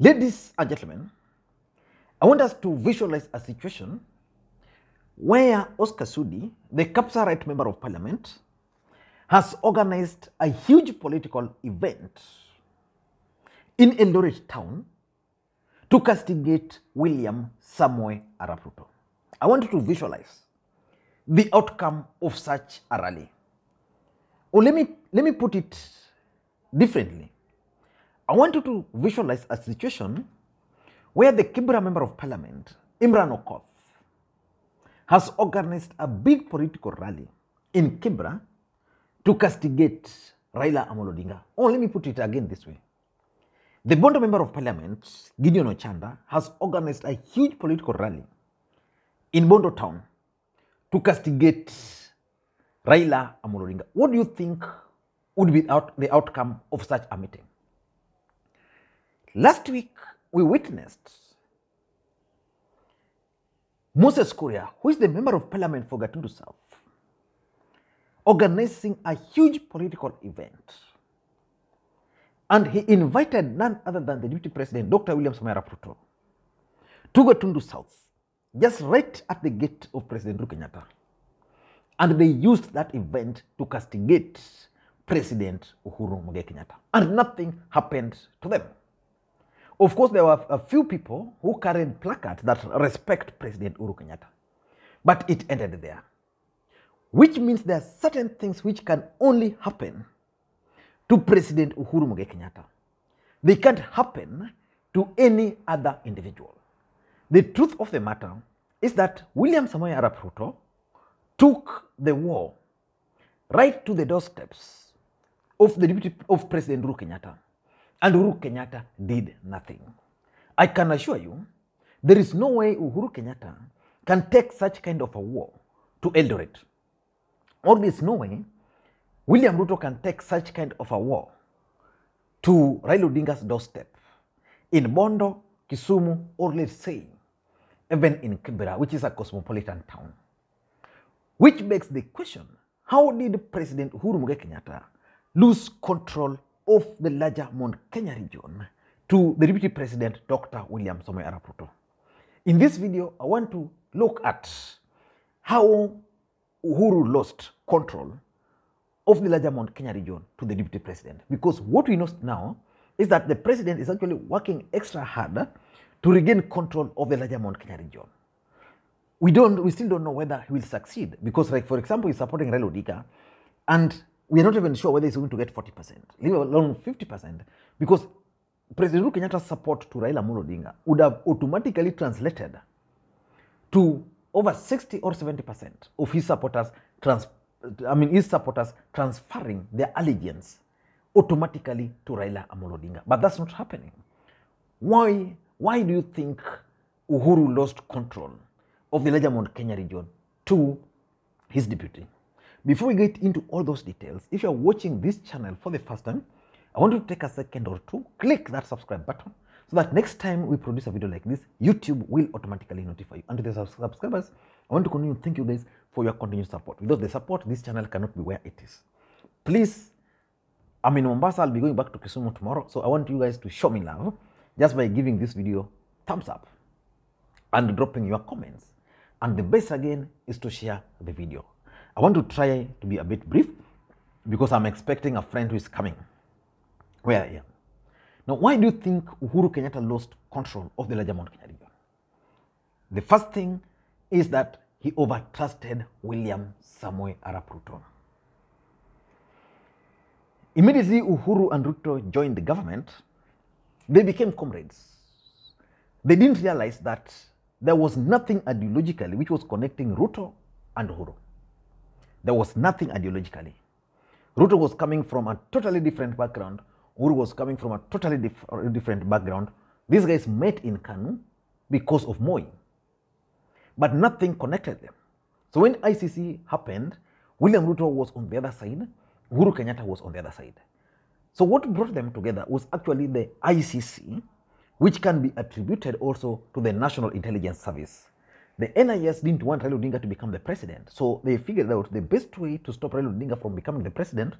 Ladies and gentlemen, I want us to visualize a situation where Oscar Sudi, the Kapseret member of parliament, has organized a huge political event in Eldoret town to castigate William Samoei Arap Ruto. I want you to visualize the outcome of such a rally. Or let me, let me put it differently. I want you to visualize a situation where the Kibra member of parliament, Imran Okoth, has organized a big political rally in Kibra to castigate Raila Amolo Odinga. Or let me put it again this way. The Bondo member of parliament, Gideon Ochanda, has organized a huge political rally in Bondo town to castigate Raila Amolo Odinga. What do you think would be out, the outcome of such a meeting? Last week, we witnessed Moses Kuria, who is the member of parliament for Gatundu South, organizing a huge political event. And he invited none other than the deputy president, Dr. William Samoei Arap Ruto, to Gatundu South, just right at the gate of President Kenyatta. And they used that event to castigate President Uhuru Muigai Kenyatta. And nothing happened to them. Of course, there were a few people who carried placards that respect President Uru Kenyatta. But it ended there. Which means there are certain things which can only happen to President Uhuru muge Kenyatta. They can't happen to any other individual. The truth of the matter is that William Samoei Arap Ruto took the war right to the doorsteps of the deputy of President Uhuru Kenyatta. And Uhuru Kenyatta did nothing. I can assure you, there is no way Uhuru Kenyatta can take such kind of a war to Eldoret. Or there is no way William Ruto can take such kind of a war to Raila Odinga's doorstep in Bondo, Kisumu, or let's say even in Kibera, which is a cosmopolitan town. Which begs the question, how did President Uhuru Mugai Kenyatta lose control of the larger Mount Kenya region to the Deputy President, Dr. William Samoei Arap Ruto. In this video, I want to look at how Uhuru lost control of the larger Mount Kenya region to the Deputy President. Because what we know now is that the President is actually working extra hard to regain control of the larger Mount Kenya region. We don't, we still don't know whether he will succeed because, like for example, he's supporting Raila Odinga, and we are not even sure whether he's going to get 40%, leave alone 50%, because President Uhuru Kenyatta's support to Raila Amolo Odinga would have automatically translated to over 60 or 70% of his supporters, trans, I mean, his supporters transferring their allegiance automatically to Raila Amolo Odinga. But that's not happening. Why, why do you think Uhuru lost control of the larger Kenya region to his deputy? Before we get into all those details, if you're watching this channel for the first time, I want you to take a second or two, click that subscribe button so that next time we produce a video like this, YouTube will automatically notify you. And to the subscribers, I want to continue thank you guys for your continued support. Without the support, this channel cannot be where it is. Please, I'm in Mombasa, I'll be going back to Kisumu tomorrow, so I want you guys to show me love just by giving this video thumbs up and dropping your comments. And the best again is to share the video. I want to try to be a bit brief because I'm expecting a friend who is coming where I am. Now, why do you think Uhuru Kenyatta lost control of the larger Mount Kenya region? The first thing is that he overtrusted William Samoei Arap Ruto. Immediately, Uhuru and Ruto joined the government, they became comrades. They didn't realize that there was nothing ideologically which was connecting Ruto and Uhuru. There was nothing ideologically. Ruto was coming from a totally different background. Uhuru was coming from a totally dif uh, different background. These guys met in Kanu because of Moi, but nothing connected them. So when ICC happened, William Ruto was on the other side, Uhuru Kenyatta was on the other side. So what brought them together was actually the ICC, which can be attributed also to the National Intelligence Service. The NIS didn't want Raila Odinga to become the president, so they figured out the best way to stop Raila Odinga from becoming the president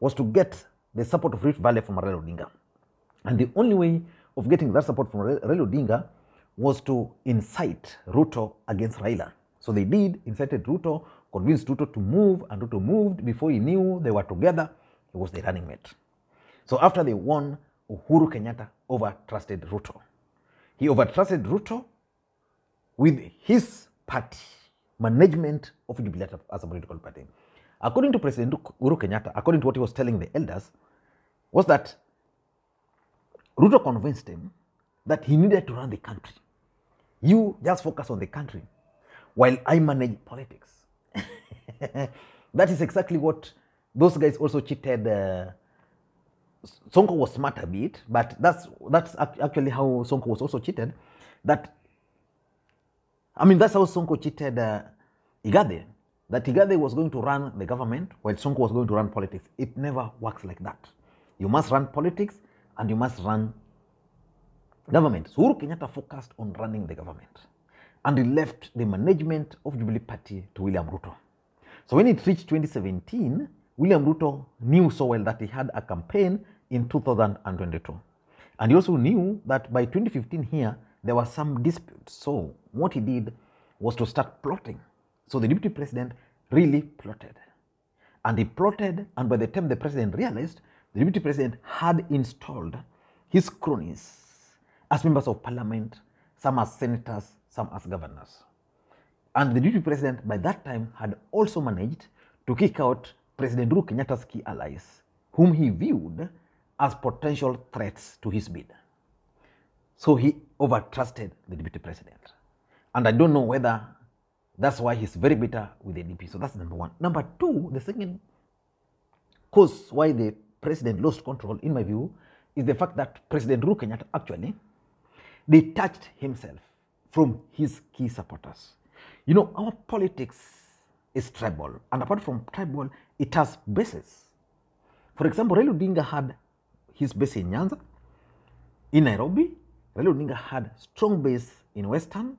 was to get the support of Rift Valley from Raila Odinga. And the only way of getting that support from Ra- Raila Odinga was to incite Ruto against Raila. So they did, incited Ruto, convinced Ruto to move, and Ruto moved. Before he knew they were together, he was the running mate. So after they won, Uhuru Kenyatta overtrusted Ruto. He overtrusted Ruto with his party, management of Jubilee as a political party. According to President Uhuru Kenyatta, according to what he was telling the elders, was that Ruto convinced him that he needed to run the country. You just focus on the country while I manage politics. that is exactly what those guys also cheated. Uh, Sonko was smart a bit, but that's that's actually how Sonko was also cheated. That I mean, that's how Sonko cheated uh, Igathe. That Igathe was going to run the government while Sonko was going to run politics. It never works like that. You must run politics and you must run government. So Uhuru Kenyatta focused on running the government and he left the management of Jubilee Party to William Ruto. So when it reached 2017, William Ruto knew so well that he had a campaign in 2022. And he also knew that by 2015 here, there was some dispute. So what he did was to start plotting. So the deputy president really plotted. And he plotted, and by the time the president realized, the deputy president had installed his cronies as members of parliament, some as senators, some as governors. And the deputy president by that time had also managed to kick out President Uhuru Kenyatta's key allies, whom he viewed as potential threats to his bid. So he overtrusted the deputy president. And I don't know whether that's why he's very bitter with the DP. So that's number one. Number two, the second cause why the president lost control, in my view, is the fact that President Uhuru Kenyatta actually detached himself from his key supporters. You know, our politics is tribal, and apart from tribal, it has bases. For example, Raila Odinga had his base in Nyanza, in Nairobi. Raila Odinga had strong base in Western,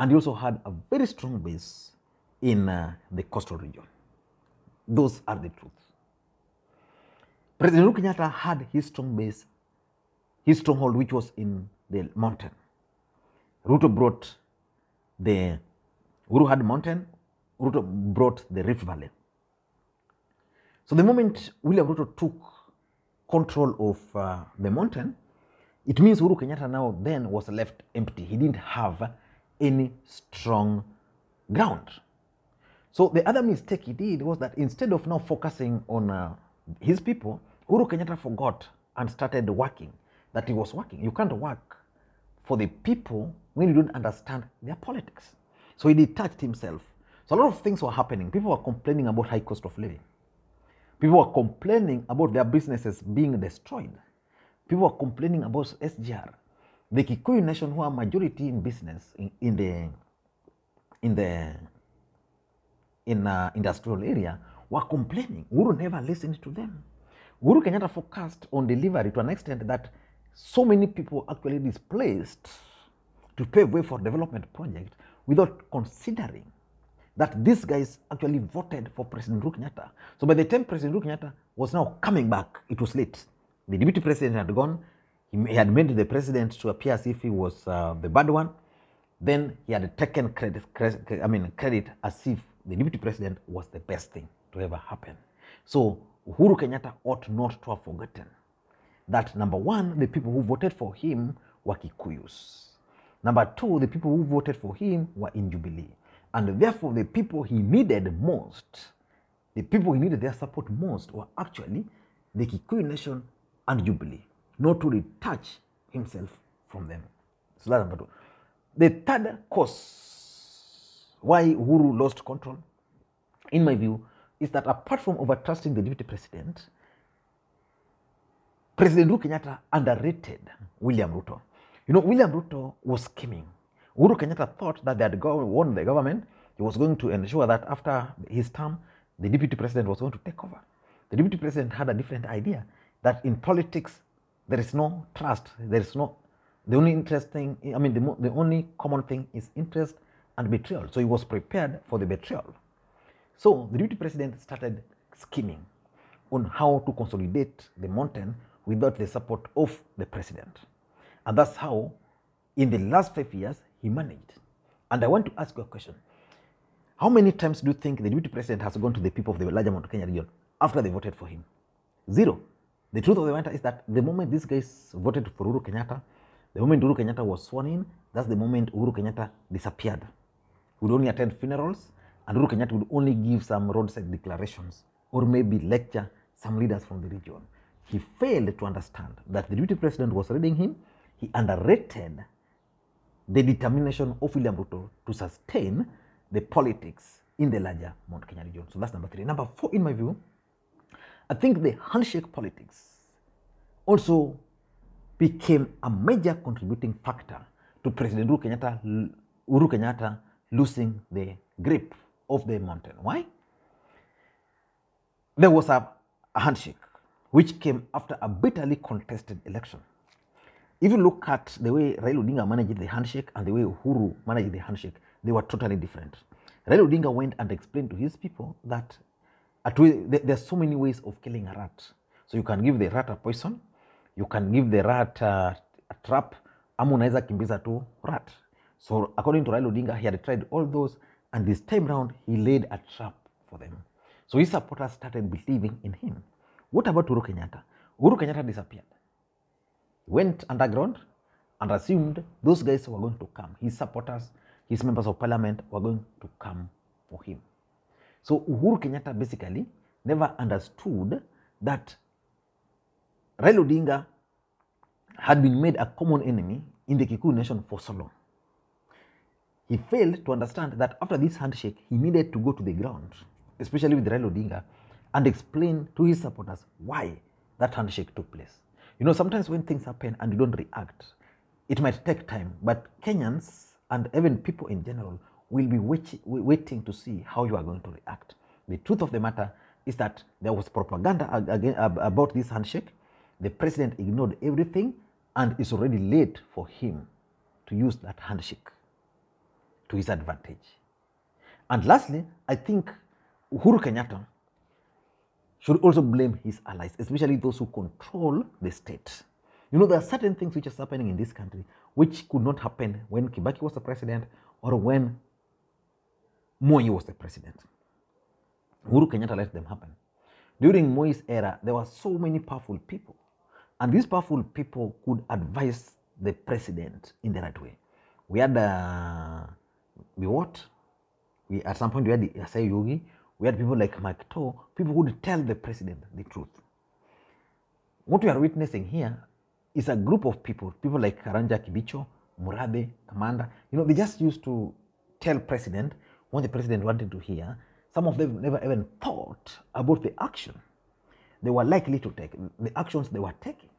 and he also had a very strong base in uh, the coastal region. Those are the truths. President Uhuru Kenyatta had his strong base, his stronghold, which was in the mountain. Ruto brought the Uhuru had mountain, Ruto brought the Rift Valley. So the moment William Ruto took control of uh, the mountain, it means Uhuru Kenyatta now then was left empty. He didn't have any strong ground. So the other mistake he did was that instead of now focusing on uh, his people, Uhuru Kenyatta forgot and started working that he was working. You can't work for the people when you don't understand their politics. So he detached himself. So a lot of things were happening. People were complaining about high cost of living. People were complaining about their businesses being destroyed. People were complaining about SGR. The Kikuyu nation, who are majority in business in, in the in the in uh, industrial area, were complaining. Uhuru never listened to them. Uhuru Kenyatta focused on delivery to an extent that so many people actually displaced to pave way for development project without considering that these guys actually voted for President Uhuru Kenyatta. So by the time President Uhuru Kenyatta was now coming back, it was late. The deputy president had gone. He, had made the president to appear as if he was uh, the bad one. Then he had taken credit, credit, I mean credit as if the deputy president was the best thing to ever happen. So Uhuru Kenyatta ought not to have forgotten that number one, the people who voted for him were Kikuyus. Number two, the people who voted for him were in Jubilee. And therefore, the people he needed most, the people he needed their support most, were actually the Kikuyu nation and Jubilee, not to detach himself from them. So that's number two. The third cause why Uhuru lost control, in my view, is that apart from overtrusting the deputy president, President Uhuru Kenyatta underrated William Ruto. You know, William Ruto was scheming. Uhuru Kenyatta thought that they had won the government. He was going to ensure that after his term, the deputy president was going to take over. The deputy president had a different idea that in politics, there is no trust. There is no, the only interesting, I mean, the, the only common thing is interest and betrayal. So he was prepared for the betrayal. So the deputy president started scheming on how to consolidate the mountain without the support of the president. And that's how, in the last five years, he managed. And I want to ask you a question. How many times do you think the deputy president has gone to the people of the larger Mount Kenya region after they voted for him? Zero. The truth of the matter is that the moment these guys voted for Uhuru Kenyatta, the moment Uhuru Kenyatta was sworn in, that's the moment Uhuru Kenyatta disappeared. He would only attend funerals, and Uhuru Kenyatta would only give some roadside declarations or maybe lecture some leaders from the region. He failed to understand that the deputy president was reading him. He underrated the determination of William Ruto to sustain the politics in the larger Mount Kenya region. So that's number three. Number four, in my view, I think the handshake politics also became a major contributing factor to President Uhuru Kenyatta, Uhuru Kenyatta losing the grip of the mountain. Why? There was a, a handshake which came after a bitterly contested election. If you look at the way Raila Odinga managed the handshake and the way Uhuru managed the handshake, they were totally different. Raila Odinga went and explained to his people that at way, there, there are so many ways of killing a rat. So you can give the rat a poison, you can give the rat uh, a trap, ama kimbiza tu rat. So according to Raila Odinga, he had tried all those, and this time round, he laid a trap for them. So his supporters started believing in him. What about Uhuru Kenyatta? Uhuru Kenyatta disappeared. Went underground and assumed those guys were going to come. His supporters, his members of parliament were going to come for him. So Uhuru Kenyatta basically never understood that Raila Odinga had been made a common enemy in the Kikuyu nation for so long. He failed to understand that after this handshake, he needed to go to the ground, especially with Raila Odinga, and explain to his supporters why that handshake took place. You know, sometimes when things happen and you don't react, it might take time, but Kenyans and even people in general will be wait, waiting to see how you are going to react. The truth of the matter is that there was propaganda again about this handshake. The president ignored everything, and it's already late for him to use that handshake to his advantage. And lastly, I think Uhuru Kenyatta should also blame his allies, especially those who control the state. You know, there are certain things which are happening in this country which could not happen when Kibaki was the president or when Moi was the president. Uhuru Kenyatta let them happen. During Moi's era, there were so many powerful people, and these powerful people could advise the president in the right way. We had uh, we what? We at some point we had Asai Yogi. We had people like Mike To, people who would tell the president the truth. What we are witnessing here is a group of people, people like Karanja Kibicho, Murabe, Kamanda. You know, they just used to tell president what the president wanted to hear. Some of them never even thought about the action they were likely to take, the actions they were taking.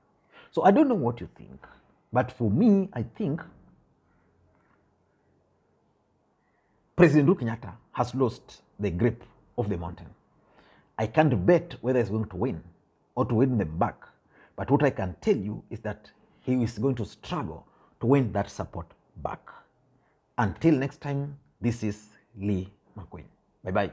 So I don't know what you think, but for me, I think President Kenyatta has lost the grip of the mountain. I can't bet whether he's going to win or to win them back. But what I can tell you is that he is going to struggle to win that support back. Until next time, this is Lee McQueen. Bye bye.